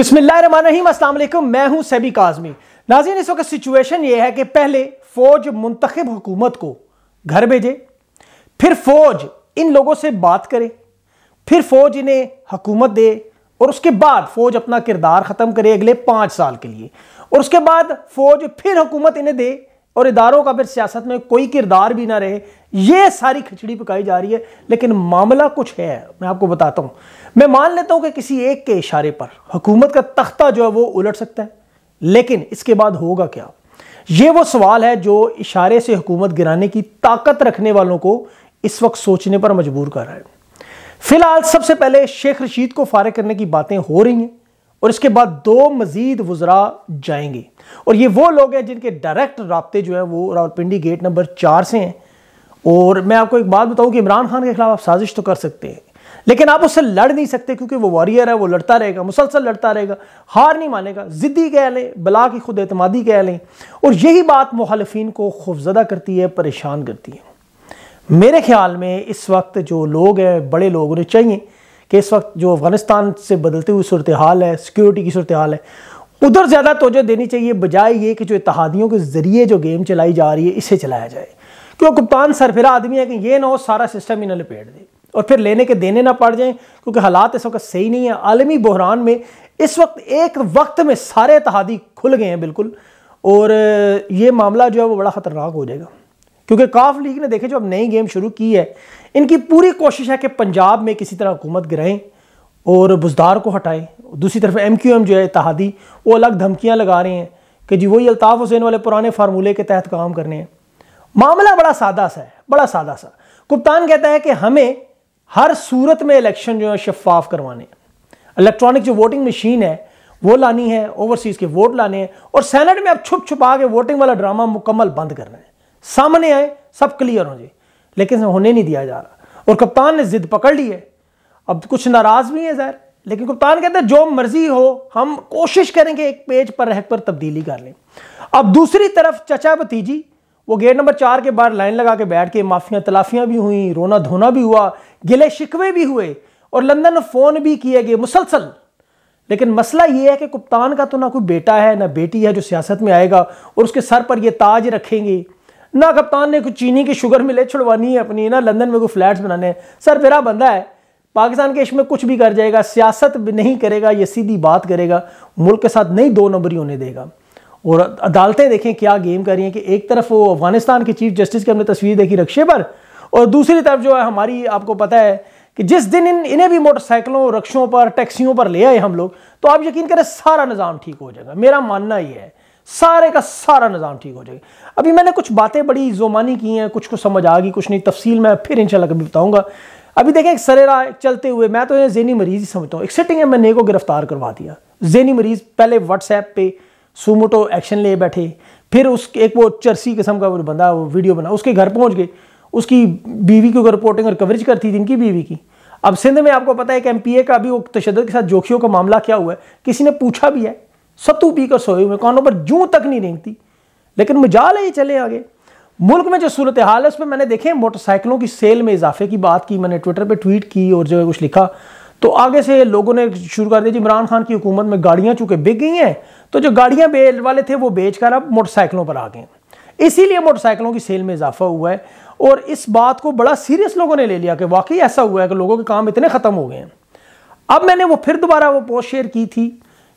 बिस्मिल्लाहिर्रहमानिर्रहीम मैं हूँ सेबी काजमी। नाजीन इस वक्त सिचुएशन ये है कि पहले फौज मुंतखब हुकूमत को घर भेजे, फिर फौज इन लोगों से बात करे, फिर फौज इन्हें हुकूमत दे, और उसके बाद फौज अपना किरदार ख़त्म करे अगले पाँच साल के लिए। और उसके बाद फौज फिर हुकूमत इन्हें दे, और इदारों का फिर सियासत में कोई किरदार भी ना रहे। ये सारी खिचड़ी पकाई जा रही है, लेकिन मामला कुछ है, मैं आपको बताता हूँ। मैं मान लेता हूँ कि किसी एक के इशारे पर हुकूमत का तख्ता जो है वो उलट सकता है, लेकिन इसके बाद होगा क्या? ये वो सवाल है जो इशारे से हुकूमत गिराने की ताकत रखने वालों को इस वक्त सोचने पर मजबूर कर रहा है। फ़िलहाल सबसे पहले शेख रशीद को फारिग करने की बातें हो रही हैं और इसके बाद दो मजीद वजरा जाएँगे। और ये वो लोग हैं जिनके डायरेक्ट रबते जो है वो रावलपिंडी गेट नंबर चार से हैं। और मैं आपको एक बात बताऊँ कि इमरान खान के खिलाफ आप साजिश तो कर सकते हैं। लेकिन आप उससे लड़ नहीं सकते क्योंकि वो वॉरियर है, वो लड़ता रहेगा, मुसलसल लड़ता रहेगा, हार नहीं मानेगा, ज़िद्दी कह लें, बला की खुद एतमादी कह लें, और यही बात मुखालफन को खौफजदा करती है, परेशान करती है। मेरे ख्याल में इस वक्त जो लोग हैं, बड़े लोग, उन्हें चाहिए कि इस वक्त जो अफ़गानिस्तान से बदलती हुई सूरत हाल है सिक्योरिटी की सूरत हाल है, उधर ज़्यादा तोजह देनी चाहिए, बजाय ये कि जो इतिहादियों के ज़रिए जो गेम चलाई जा रही है, इसे चलाया जाए। क्यों कप्तान सरफिरा आदमी है कि ये ना हो, सारा सिस्टम इन्हें लपेट दे। और फिर लेने के देने ना पड़ जाएँ, क्योंकि हालात इस वक्त सही नहीं है। आलमी बहरान में इस वक्त एक वक्त में सारे तहादी खुल गए हैं बिल्कुल, और ये मामला जो है वो बड़ा ख़तरनाक हो जाएगा। क्योंकि काफ लीग ने देखे जो अब नई गेम शुरू की है, इनकी पूरी कोशिश है कि पंजाब में किसी तरह हुकूमत गिराएँ और बुजदार को हटाएँ। दूसरी तरफ़ एम क्यू एम जो है इतिहादी वो अलग धमकियाँ लगा रहे हैं कि जी वही अल्ताफ़ हुसैन वाले पुराने फार्मूले के तहत काम करने हैं। मामला बड़ा सादा सा है, बड़ा सादा सा। कप्तान कहता है कि हमें हर सूरत में इलेक्शन जो है शफाफ करवाने इलेक्ट्रॉनिक जो वोटिंग मशीन है, वो लानी है ओवरसीज़ के वोट लाने हैं और सेनेट में अब छुप छुपा के वोटिंग वाला ड्रामा मुकम्मल बंद करना है। सामने आए, सब क्लियर हो जाए लेकिन होने नहीं दिया जा रहा। और कप्तान ने जिद पकड़ ली है। अब कुछ नाराज़ भी है जहर, लेकिन कप्तान कहते हैं, जो मर्ज़ी हो, हम कोशिश करेंगे एक पेज पर रह पर तब्दीली कर लें। अब दूसरी तरफ़ चचा भतीजी वो गेट नंबर चार के बाहर लाइन लगा के बैठ के माफियाँ तलाफियाँ भी हुई, रोना धोना भी हुआ, गिले शिकवे भी हुए और लंदन में फ़ोन भी किए गए मुसलसल। लेकिन मसला ये है कि कप्तान का तो ना कोई बेटा है, ना बेटी है जो सियासत में आएगा और उसके सर पर ये ताज रखेंगे। ना कप्तान ने कुछ चीनी की शुगर मिले छुड़वानी है अपनी, ना लंदन में कोई फ्लैट्स बनाने। सर, फिर बंदा है, पाकिस्तान के इसमें कुछ भी कर जाएगा, सियासत भी नहीं करेगा, ये सीधी बात करेगा, मुल्क के साथ नहीं दो नंबरी होने देगा। और अदालतें देखें क्या गेम कर रही हैं कि एक तरफ़ वो अफ़गानिस्तान के चीफ जस्टिस की हमने तस्वीर देखी रक्शे पर, और दूसरी तरफ़ जो है हमारी, आपको पता है कि जिस दिन इन, इन्हें भी मोटरसाइकिलों, रक्षों पर, टैक्सियों पर ले आए हम लोग तो आप यकीन करें सारा निज़ाम ठीक हो जाएगा। मेरा मानना ये है, सारे का सारा निज़ाम ठीक हो जाएगा। अभी मैंने कुछ बातें बड़ी जोमानी की हैं, कुछ को समझ आ गई, कुछ नहीं, तफसील मैं फिर इंशाल्लाह कभी बताऊँगा। अभी देखें एक सरेरा चलते हुए, मैं तो जेनी मरीज़ ही समझता हूँ। एक सेटिंग है, मैंने को गिरफ़्तार करवा दिया। जेनी मरीज़ पहले व्हाट्सएप पे सुमोटो एक्शन ले बैठे। फिर उस एक वो चरसी किस्म का वो बंदा, वो वीडियो बना, उसके घर पहुँच गए। उसकी बीवी की रिपोर्टिंग और कवरेज करती थी इनकी बीवी की। अब सिंध में आपको पता है कि एम का भी वो तशद के साथ जोखियों का मामला क्या हुआ है? किसी ने पूछा भी है। सत्तू पी कर सोए हुए, कानों पर जूं तक नहीं रेंगती। लेकिन मजाल है ये चले आगे। मुल्क में जो सूरत हाल है, उसमें मैंने देखे, मोटरसाइकिलों की सेल में इजाफे की बात की, मैंने ट्विटर पे ट्वीट की और जो है कुछ लिखा। तो आगे से लोगों ने शुरू कर दिया, जी इमरान खान की हुकूमत में गाड़ियाँ चूँकि बिक गई हैं। तो जो गाड़ियाँ बेच वाले थे वो बेच कर अब मोटरसाइकिलों पर आ गए इसीलिए मोटरसाइकिलों की सेल में इजाफा हुआ है और इस बात को बड़ा सीरियस लोगों ने ले लिया कि वाकई ऐसा हुआ है कि लोगों के काम इतने ख़त्म हो गए हैं। अब मैंने वो फिर दोबारा वो पोस्ट शेयर की थी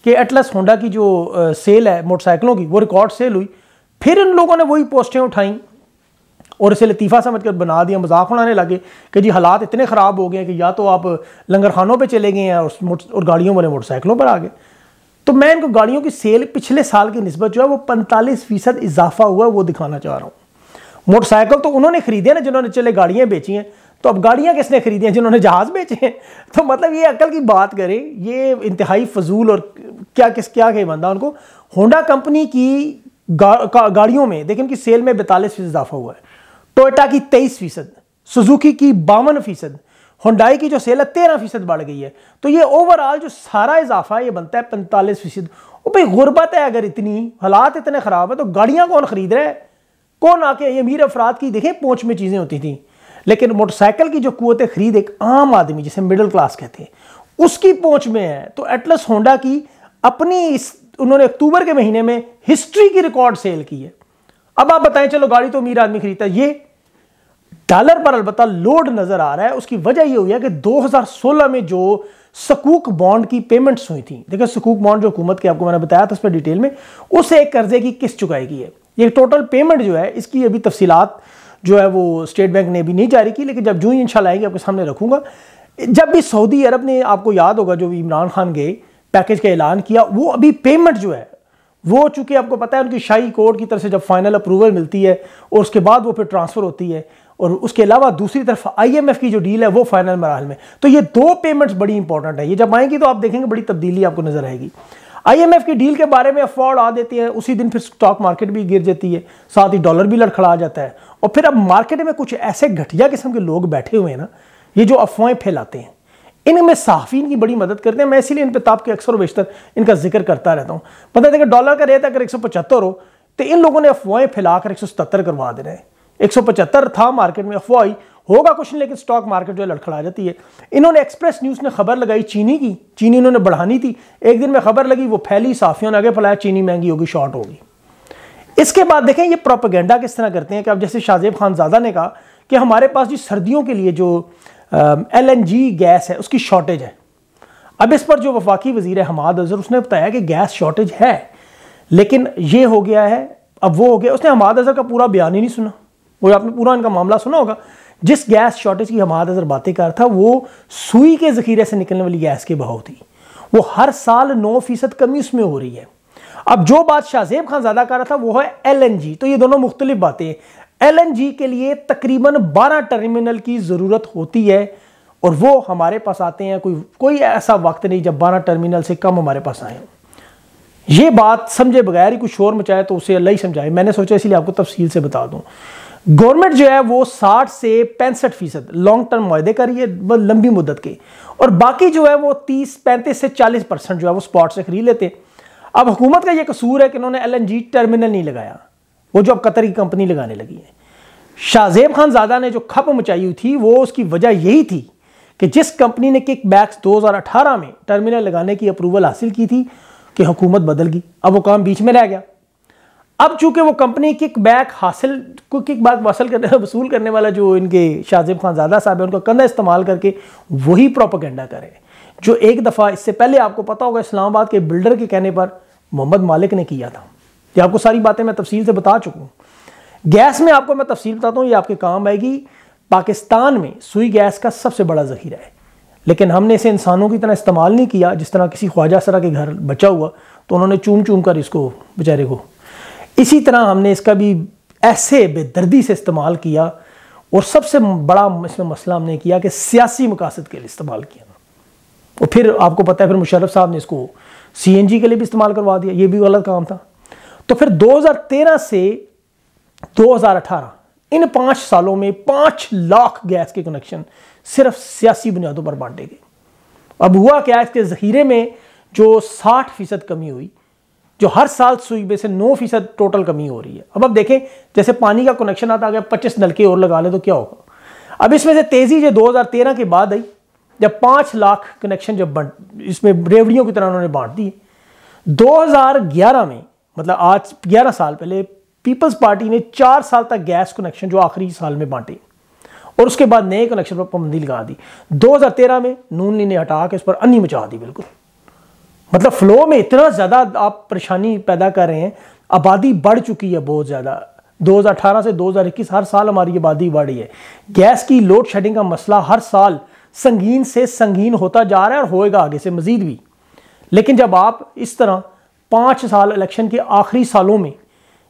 कि एटलस होंडा की जो सेल है मोटरसाइकिलों की वो रिकॉर्ड सेल हुई। फिर इन लोगों ने वही पोस्टें उठाई और इसे लतीफ़ा समझ कर बना दिया। मज़ाक उड़ाने लगे कि जी हालात इतने ख़राब हो गए हैं कि या तो आप लंगर खानों पर चले गए हैं और, और गाड़ियों वाले मोटरसाइकिलों पर आ गए। तो मैं इनको गाड़ियों की सेल पिछले साल की नस्बत जो है वो पैंतालीस फ़ीसद इजाफा हुआ है वो दिखाना चाह रहा हूँ। मोटरसाइकिल तो उन्होंने खरीदे ना जिन्होंने चले गाड़ियाँ बेची हैं। तो अब गाड़ियाँ किसने खरीदी हैं जिन्होंने जहाज़ बेचे हैं? तो मतलब ये अकल की बात करें ये इंतहाई फजूल और क्या किस क्या कहे बंदा उनको? होंडा कंपनी की गा, गाड़ियों में देखिए उनकी सेल में बैतालीस फ़ीसद इजाफा हुआ है। टोयटा की तेईस फ़ीसद सुजुकी की बावन फ़ीसद होंडाई की जो सेल है, तेरह फ़ीसद बढ़ गई है। तो ये ओवरऑल जो सारा इजाफा ये बनता है पैंतालीस फ़ीसद। भाई, गुर्बत है अगर इतनी, हालात इतने ख़राब है तो गाड़ियाँ कौन खरीद रहे हैं? कौन आके ये अमीर अफराद की, देखें, पहुँच में चीज़ें होती थी। लेकिन मोटरसाइकिल की जो कुत खरीद एक आम आदमी, जिसे मिडिल क्लास कहते हैं, उसकी पहुँच में है। तो एटलस होंडा की अपनी इस, उन्होंने अक्टूबर के महीने में हिस्ट्री की रिकॉर्ड सेल की है। अब आप बताएँ, चलो गाड़ी तो अमीर आदमी खरीदता है। ये डॉलर पर अलबत्ता लोड नज़र आ रहा है। उसकी वजह यह हुई है कि 2016 में जो सकूक बॉन्ड की पेमेंट्स हुई थी, देखिए सकूक बॉन्ड जो हुकूमत की, आपको मैंने बताया था उस पर डिटेल में, उस एक कर्जे की किस्त चुकाई की है। ये टोटल पेमेंट जो है, इसकी अभी तफसीलात जो है वो स्टेट बैंक ने भी नहीं जारी की, लेकिन जब जो ही इंशाल्लाह आएगी, आपके सामने रखूँगा। जब भी सऊदी अरब ने, आपको याद होगा, जो इमरान खान गए पैकेज का ऐलान किया, वो अभी पेमेंट जो है, वो चूँकि आपको पता है, उनकी शाही कोर्ट की तरफ़ से जब फाइनल अप्रूवल मिलती है, और उसके बाद वो फिर ट्रांसफ़र होती है और उसके अलावा दूसरी तरफ़ आईएमएफ की जो डील है वो फाइनल मराहल में। तो ये दो पेमेंट्स बड़ी इंपॉर्टेंट है। ये जब आएँगी तो आप देखेंगे बड़ी तब्दीली आपको नज़र आएगी। आईएमएफ की डील के बारे में अफवाह आ देती है, उसी दिन फिर स्टॉक मार्केट भी गिर जाती है, साथ ही डॉलर भी लड़खड़ा जाता है। और फिर अब मार्केट में कुछ ऐसे घटिया किस्म के लोग बैठे हुए हैं ना, ये जो अफवाहें फैलाते हैं, इनमें साफीन की बड़ी मदद करते हैं। मैं इसीलिए इन ताब के अक्सर बेशतर इनका ज़िक्र करता रहता हूँ। पता है डॉलर का रेट अगर एक सौ पचहत्तर हो तो इन लोगों ने अफवाहें फैलाकर एक करवा दे रहे हैं। एक सौ पचहत्तर था मार्केट में, अफवाह होगा कुछ नहीं, लेकिन स्टॉक मार्केट जो है लड़खड़ा जाती है। इन्होंने एक्सप्रेस न्यूज़ ने खबर लगाई चीनी की। चीनी इन्होंने बढ़ानी थी। एक दिन में खबर लगी, वो फैली, साफियों ने आगे फैलाया, चीनी महँगी होगी, शॉर्ट होगी। इसके बाद देखें, ये प्रोपेगेंडा किस तरह करते हैं कि अब जैसे शाहजेब खान ज़्यादा ने कहा कि हमारे पास जी सर्दियों के लिए जो एलएनजी गैस है, उसकी शॉर्टेज है। अब इस पर जो वफाकी वज़ीर हमाद अजहर, उसने बताया कि गैस शॉर्टेज है, लेकिन ये हो गया है, अब वो हो गया, उसने हमाद अजहर का पूरा बयान ही नहीं सुना। वो आपने पूरा इनका मामला सुना होगा। जिस गैस शॉर्टेज की हमाद अजहर बातें कर था वो सुई के जखीरे से निकलने वाली गैस के बहाव थी। वो हर साल नौ फ़ीसद कमी उसमें हो रही है। अब जो बात शाहजेब खान ज़्यादा कर रहा था, वो है एल तो ये दोनों मुख्तलिफ़ बातें। एलएनजी के लिए तकरीबन 12 टर्मिनल की ज़रूरत होती है और वो हमारे पास आते हैं। कोई कोई ऐसा वक्त नहीं जब 12 टर्मिनल से कम हमारे पास आए। ये बात समझे बगैर ही कुछ शोर मचाए तो उसे अल्लाह ही समझाए। मैंने सोचा इसलिए आपको तफसील से बता दूँ। गवर्नमेंट जो है वो 60 से पैंसठ फ़ीसद लॉन्ग टर्म माहे कर रही है लंबी मुद्दत के। और बाकी जो है वो 30 पैंतीस से 40 परसेंट जो है वो स्पॉट से खरीद लेते अब हुकूमत का ये कसूर है कि उन्होंने एल टर्मिनल नहीं लगाया। वो जो अब कतर की कंपनी लगाने लगी है। शाहजेब खान ज़ादा ने जो खप मचाई हुई थी, वो उसकी वजह यही थी कि जिस कंपनी ने किक बैक्स 2018 में टर्मिनल लगाने की अप्रूवल हासिल की थी, कि हुकूमत बदल गई। अब वो काम बीच में रह गया। अब चूँकि वो कंपनी किक बैक हासिल को किक बैक वसल करने वसूल करने वाला जो इनके शाहजेब खान ज़ादा साहब है, उनका कंधा इस्तेमाल करके वही प्रोपोगंडा करें। जो एक दफ़ा, इससे पहले आपको पता होगा इस्लामाबाद के बिल्डर के कहने पर मोहम्मद मालिक ने किया था। ये आपको सारी बातें मैं तफसील से बता चुका हूँ। गैस में आपको मैं तफसील बताता हूँ, ये आपके काम आएगी। पाकिस्तान में सुई गैस का सबसे बड़ा ज़ख़ीरा है। लेकिन हमने इसे इंसानों की तरह इस्तेमाल नहीं किया, जिस तरह किसी ख्वाजा सरा के घर बचा हुआ तो उन्होंने चूम चूम कर इसको बेचारे को इसी तरह हमने इसका भी ऐसे बेदर्दी से इस्तेमाल किया और सबसे बड़ा इसमें मसला हमने किया कि सियासी मकासद के लिए इस्तेमाल किया। और फिर आपको पता है, फिर मुशरफ साहब ने इसको CNG के लिए भी इस्तेमाल करवा दिया, ये भी गलत काम था। तो फिर 2013 से 2018 इन पाँच सालों में पाँच लाख गैस के कनेक्शन सिर्फ़ सियासी बुनियादों पर बांटे गए। अब हुआ क्या, इसके जखीरे में जो 60 फ़ीसद कमी हुई जो हर साल सुबह से नौ फ़ीसद टोटल कमी हो रही है। अब अब देखें, जैसे पानी का कनेक्शन आता गया पच्चीस नलके और लगा ले तो क्या होगा? अब इसमें से तेज़ी जो 2013 के बाद आई, जब पाँच लाख कनेक्शन जब बंट इसमें रेवड़ियों की तरह उन्होंने बांट दी। 2011 में मतलब आज 11 साल पहले पीपल्स पार्टी ने चार साल तक गैस कनेक्शन जो आखिरी साल में बांटे। और उसके बाद नए कनेक्शन पर पाबंदी लगा दी। 2013 में नून ली ने हटा के उस पर अन्नी मचा दी, बिल्कुल। मतलब फ्लो में इतना ज़्यादा आप परेशानी पैदा कर रहे हैं, आबादी बढ़ चुकी है बहुत ज़्यादा। 2018 से 2021 हर साल हमारी आबादी बढ़ी है। गैस की लोड शेडिंग का मसला हर साल संगीन से संगीन होता जा रहा है और होएगा आगे से मजीद भी। लेकिन जब आप इस तरह पाँच साल इलेक्शन के आखिरी सालों में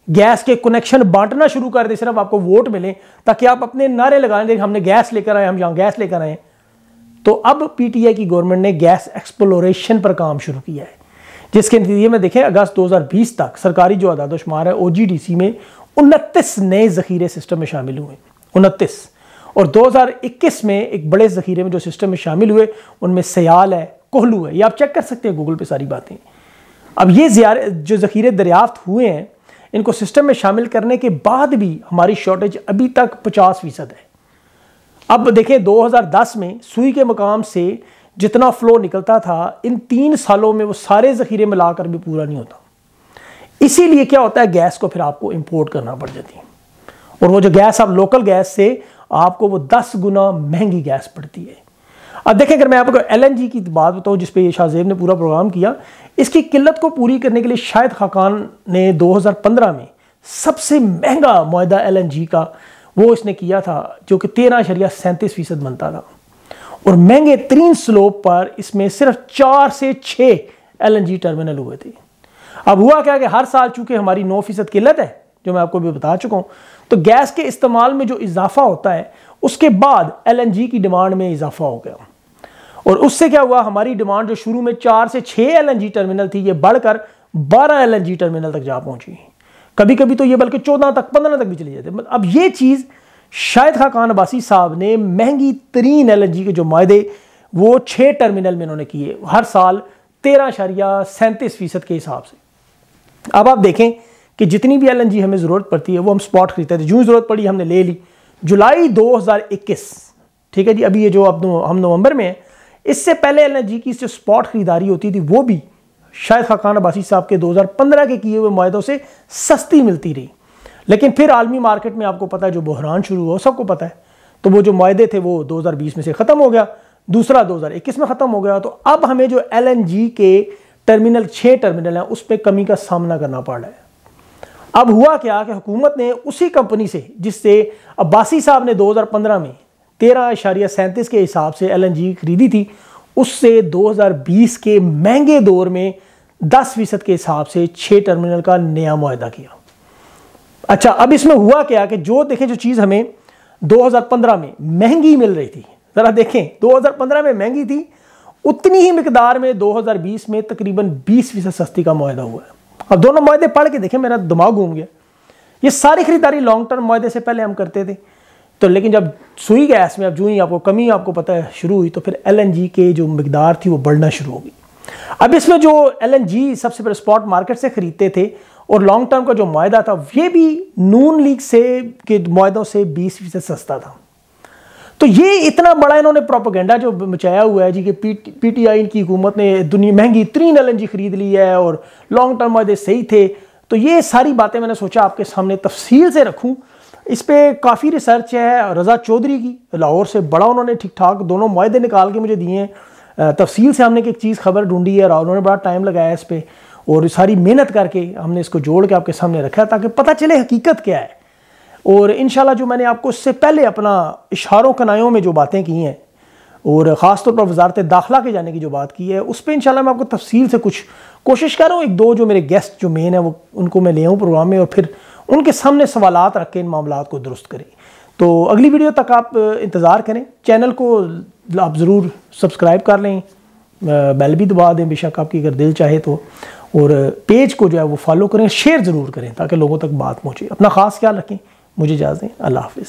गैस के कनेक्शन बांटना शुरू कर दे, सिर्फ़ आपको वोट मिले, ताकि आप अपने नारे लगाने दें हमने गैस लेकर आए, हम यहाँ गैस लेकर आए तो अब पीटीआई की गवर्नमेंट ने गैस एक्सप्लोरेशन पर काम शुरू किया है। जिसके नतीजे में देखें, अगस्त 2020 तक सरकारी जो आदादोशुमार है ओजीडीसी में उनतीस नए जखीरे सिस्टम में शामिल हुए। उनतीस। और 2021 में एक बड़े जखीरे में जो सिस्टम में शामिल हुए, उनमें सयाल है, कोहलू है। ये आप चेक कर सकते हैं गूगल पे सारी बातें। अब ये जो ज़ख़ीरे दरियाफ्त हुए हैं, इनको सिस्टम में शामिल करने के बाद भी हमारी शॉर्टेज अभी तक 50 फ़ीसद है। अब देखें 2010 में सुई के मकाम से जितना फ्लो निकलता था, इन तीन सालों में वो सारे ज़ख़ीरे मिलाकर भी पूरा नहीं होता। इसीलिए क्या होता है, गैस को फिर आपको इंपोर्ट करना पड़ जाती है। और वो जो गैस आप लोकल गैस से आपको वो दस गुना महँगी गैस पड़ती है। अब देखें, अगर मैं आपको एलएनजी की बात बताऊँ, जिस पे शाहजेब ने पूरा प्रोग्राम किया, इसकी किल्लत को पूरी करने के लिए शायद खाकान ने 2015 में सबसे महँगा माहा एल का वो इसने किया था जो कि तेरह शरिया सैंतीस फ़ीसद बनता था। और महँगे तरीन स्लोप पर इसमें सिर्फ़ चार से छः एल टर्मिनल हुए थे। अब हुआ क्या कि हर साल चूँकि हमारी नौ फ़ीसद किल्लत है, जो मैं आपको भी बता चुका हूँ तो गैस के इस्तेमाल में जो इजाफा होता है, उसके बाद एलएनजी की डिमांड में इजाफा हो गया। और उससे क्या हुआ, हमारी डिमांड जो शुरू में चार से छह एलएनजी टर्मिनल थी, ये बढ़कर बारह एलएनजी टर्मिनल तक जा पहुँची। कभी कभी तो ये बल्कि चौदह तक, पंद्रह तक भी चले जाते अब ये चीज़ शायद खा खान अब्बासी साहब ने महँगी तरीन एल के जो माहे वो छः टर्मिनल में उन्होंने किए। हर साल तेरह शरिया सैंतीस फ़ीसद के हिसाब से। अब आप देखें कि जितनी भी एल हमें ज़रूरत पड़ती है, वो हम स्पॉट खरीदते थे। जो ज़रूरत पड़ी, हमने ले ली। जुलाई 2021 ठीक है जी? अभी ये जो अब हम नवंबर में है, इससे पहले एल की जो स्पॉट खरीदारी होती थी, वो भी शायद खान अब्बासी साहब के 2015 के किए हुए माहों से सस्ती मिलती रही। लेकिन फिर आलमी मार्केट में आपको पता है, जो बहरान शुरू हुआ सबको पता है। तो वो जो माहे थे, वो 2020 में से ख़त्म हो गया, दूसरा 2021 में ख़त्म हो गया। तो अब हमें जो एलएनजी के टर्मिनल छः टर्मिनल हैं, उस पर कमी का सामना करना पड़ रहा है। अब हुआ क्या कि हुकूमत ने उसी कंपनी से, जिससे अब्बासी साहब ने 2015 में तेरह अशारिया सैंतीस के हिसाब से एलएनजी खरीदी थी उससे 2020 के महँगे दौर में 10 फ़ीसद के हिसाब से छः टर्मिनल का नया मुआदा किया। अच्छा अब इसमें हुआ क्या कि जो देखें, जो चीज़ हमें 2015 में महँगी मिल रही थी, ज़रा देखें 2015 में महँगी थी, उतनी ही मकदार में 2020 में तकरीबन 20 फ़ीसद सस्ती का मुआदा हुआ है। अब दोनों मुआदे पढ़ के देखें, मेरा दिमाग घूम गया। ये सारी खरीदारी लॉन्ग टर्म मुआदे से पहले हम करते थे। तो लेकिन जब सुई गैस में, अब जो ही आपको कमी आपको पता है शुरू हुई तो फिर एलएनजी के जो मकदार थी वो बढ़ना शुरू हो गई। अब इसमें जो एलएनजी सबसे पहले स्पॉट मार्केट से ख़रीदते थे और लॉन्ग टर्म का जो माहा था, ये भी नून लीग से के माहों से बीस फ़ीसद सस्ता था। तो ये इतना बड़ा इन्होंने प्रोपोगेंडा जो मचाया हुआ है जी कि पी आई की हुकूमत ने दुनिया महँगी तीन एल खरीद ली है और लॉन्ग टर्म वादे सही थे। तो ये सारी बातें मैंने सोचा आपके सामने तफसील से रखूँ। इस पर काफ़ी रिसर्च है, रज़ा चौधरी की, लाहौर से बड़ा उन्होंने ठीक ठाक दोनों माहे निकाल के मुझे दिए हैं। तफसील से हमने एक चीज़ खबर ढूंढी है और उन्होंने बड़ा टाइम लगाया इस पर और सारी मेहनत करके हमने इसको जोड़ के आपके सामने रखा है ताकि पता चले हकीकत क्या है। और इन जो मैंने आपको इससे पहले अपना इशारों कनायों में जो बातें की हैं और ख़ास तौर पर वजारत दाखिला के जाने की जो बात की है, उस पर इंशाल्लाह मैं आपको तफसील से कुछ कोशिश कर रहा हूँ। एक दो जो मेरे गेस्ट जो मेन है, वो उनको मैं ले आऊँ प्रोग्राम में और फिर उनके सामने सवाल रख के इन मामला को दुरुस्त करें। तो अगली वीडियो तक आप इंतज़ार करें। चैनल को आप ज़रूर सब्सक्राइब कर लें। बेल भी दबा दें बेशक आपकी अगर दिल चाहे तो। और पेज को जो है वो फॉलो करें, शेयर ज़रूर करें ताकि लोगों तक बात पहुँचे। अपना ख़ास ख्याल रखें। मुझे इजाज़ें दें। अल्लाह हाफिज़।